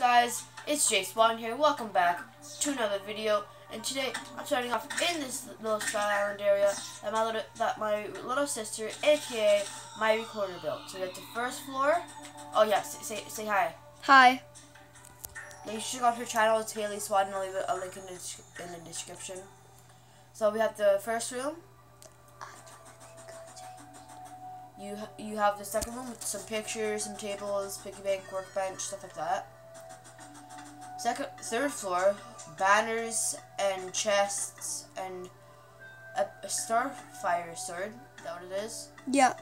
guys? It's Jay Spawn here. Welcome back to another video. And today I'm starting off in this little Sky Island area that my little that my little sister, aka my recorder, built. So we have the first floor. Oh yeah, say say hi. Hi. Yeah, you should check out her channel. It's Haley Swan. I'll leave a link in the in the description. So we have the first room. You you have the second room with some pictures, some tables, piggy bank, workbench, stuff like that. Second, third floor, banners and chests and a, a starfire sword. Is that what it is? Yeah.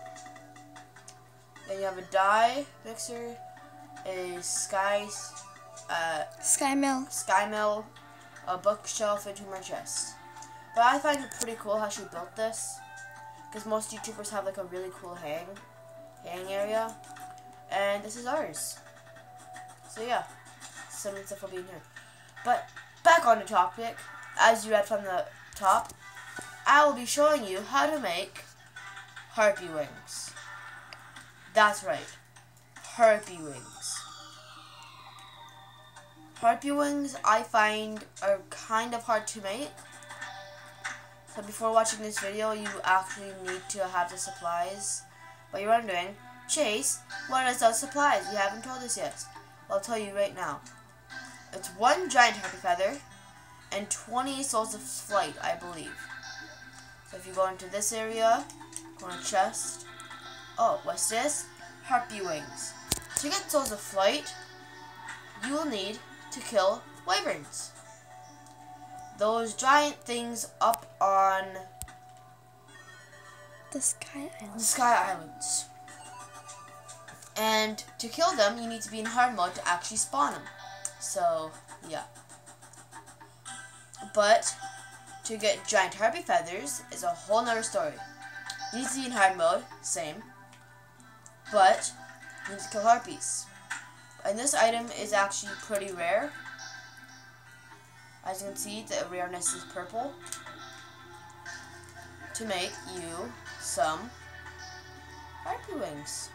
Then you have a die mixer, a sky, uh, Sky Mill. sky mill, a bookshelf, and two more chests. But I find it pretty cool how she built this, because most YouTubers have like a really cool hang, hang area, and this is ours. So yeah, some stuff will be in here. But back on the topic, as you read from the top, I will be showing you how to make harpy wings. That's right, harpy wings. Harpy wings I find are kind of hard to make. So before watching this video, you actually need to have the supplies. But you're wondering, Chase, what are those supplies? You haven't told us yet. I'll tell you right now. It's one giant harpy feather and 20 souls of flight, I believe. So if you go into this area, go to chest. Oh, what's this? Harpy wings. To get souls of flight, you will need to kill wyverns. Those giant things up on The Sky the Sky Islands. And to kill them, you need to be in hard mode to actually spawn them. So, yeah. But, to get giant harpy feathers is a whole nother story. Be in hard mode, same. But, you need to kill harpies. And this item is actually pretty rare. As you can see, the rareness is purple. To make you some harpy wings.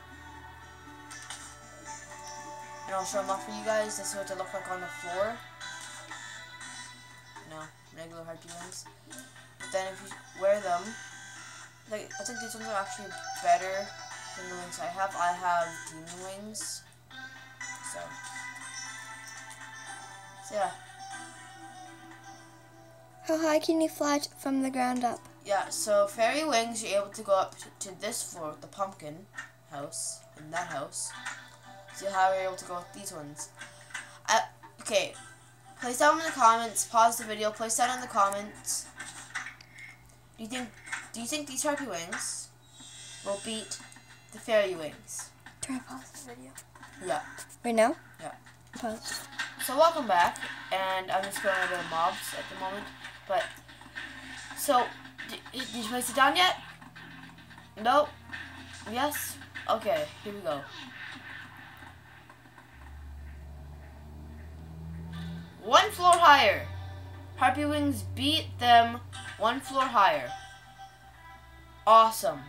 And I'll show them off for you guys. This is what they look like on the floor. No, regular harpy wings. But then if you wear them, like I think these ones are actually better than the wings I have. I have demon wings. So, so yeah. How high can you fly t- from the ground up? Yeah, so fairy wings, you're able to go up to, to this floor, the pumpkin house, in that house. See how we're able to go with these ones. Uh, okay, place down in the comments, pause the video, place down in the comments. Do you think, do you think these harpy wings will beat the fairy wings? Try to pause the video. Yeah. Right now? Yeah. Pause. So welcome back, and I'm just going over the mobs at the moment. But so, did, did you place it down yet? Nope. Yes. Okay. Here we go. One floor higher. Harpy Wings beat them one floor higher. Awesome.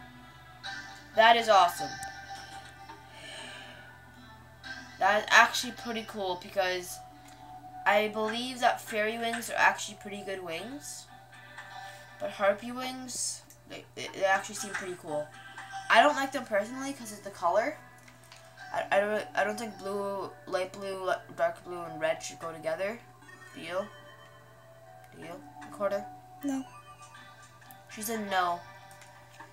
That is awesome. That is actually pretty cool because I believe that fairy wings are actually pretty good wings. But harpy wings, they, they actually seem pretty cool. I don't like them personally because of the color. I, don't, I don't think blue, light blue, dark blue, and red should go together. Do you? Do you, Recorder? No. She said no.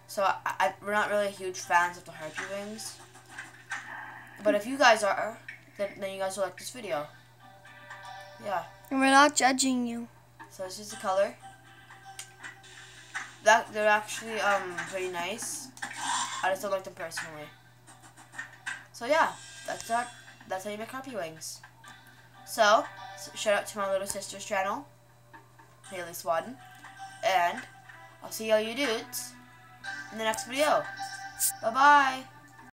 So I, I, we're not really huge fans of the harpy wings. But if you guys are, then, then you guys will like this video. Yeah. And we're not judging you. So this is the color. That they're actually um pretty nice. I just don't like them personally. So yeah, that's that. That's how you make harpy wings. So s- shout out to my little sister's channel, Haley Swadden, and I'll see all you dudes in the next video. Bye bye.